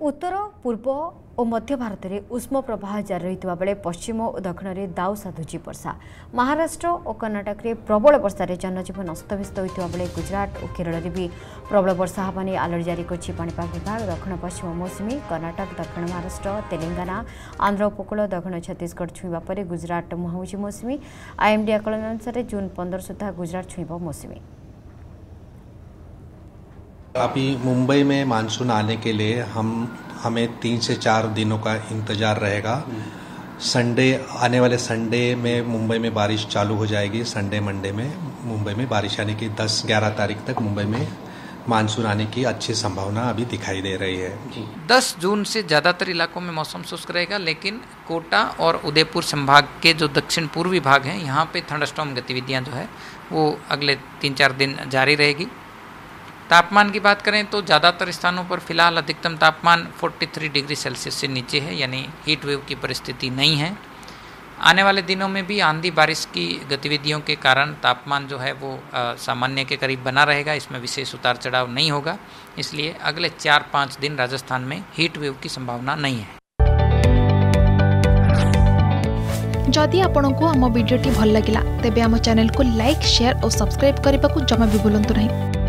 ଉତ୍ତର ପୂର୍ବ ଓ ମଧ୍ୟ ଭାରତରେ ଉଷ୍ମ ପ୍ରବାହ ଜାରି ରହିଥିବା ବେଳେ ପଶ୍ଚିମ ଓ ଦକ୍ଷିଣରେ ଦାଉ ସାଧୁଛି ବର୍ଷା ମହାରାଷ୍ଟ୍ର ଓ କର୍ଣ୍ଣାଟକରେ ପ୍ରବଳ ବର୍ଷାରେ ଜନଜୀବନ ଅସ୍ତବ୍ୟସ୍ତ ହୋଇଥିବା ବେଳେ ଗୁଜରାଟ ଓ କେରଳରେ ବି ପ୍ରବଳ ବର୍ଷା ହେବା ନେଇ ଆଲର୍ଟ ଜାରି କରିଛି ପାଣିପାଗ ବିଭାଗ ଦକ୍ଷିଣ ପଶ୍ଚିମ ମୌସୁମୀ କର୍ଣ୍ଣାଟକ ଦକ୍ଷିଣ ମହାରାଷ୍ଟ୍ର ତେଲେଙ୍ଗାନା ଆନ୍ଧ୍ର ଉପକୂଳ ଦକ୍ଷିଣ ଛତିଶଗଡ଼ ଛୁଇଁବା ପରେ ଗୁଜରାଟ ମୁହାଁମୁଛି ମୌସୁମୀ ଆଇଏମ୍ଡି ଆକଳନ ଅନୁସାରେ ଜୁନ୍ ପନ୍ଦର ସୁଦ୍ଧା ଗୁଜରାଟ ଛୁଇଁବ ମୌସୁମୀ अभी मुंबई में मानसून आने के लिए हम हमें तीन से चार दिनों का इंतज़ार रहेगा। संडे आने वाले संडे में मुंबई में बारिश चालू हो जाएगी संडे मंडे में मुंबई में बारिश आने की 10-11 तारीख तक मुंबई में मानसून आने की अच्छी संभावना अभी दिखाई दे रही है। दस जून से ज़्यादातर इलाकों में मौसम शुष्क रहेगा लेकिन कोटा और उदयपुर संभाग के जो दक्षिण पूर्वी भाग हैं यहाँ पे थंडस्टॉम गतिविधियाँ जो है वो अगले तीन चार दिन जारी रहेगी। तापमान की बात करें तो ज़्यादातर स्थानों पर फ़िलहाल अधिकतम तापमान 43 डिग्री सेल्सियस से नीचे है, यानी हीट वेव की परिस्थिति नहीं है। आने वाले दिनों में भी आंधी बारिश की गतिविधियों के कारण तापमान जो है वो सामान्य के करीब बना रहेगा, इसमें विशेष उतार चढ़ाव नहीं होगा। इसलिए अगले चार पाँच दिन राजस्थान में हीट वेव की संभावना नहीं है। जदि आपंक आम भिडी भल लगा तेब आम चैनल को लाइक, शेयर और सब्सक्राइब करने को जमा भी बुलां नहीं।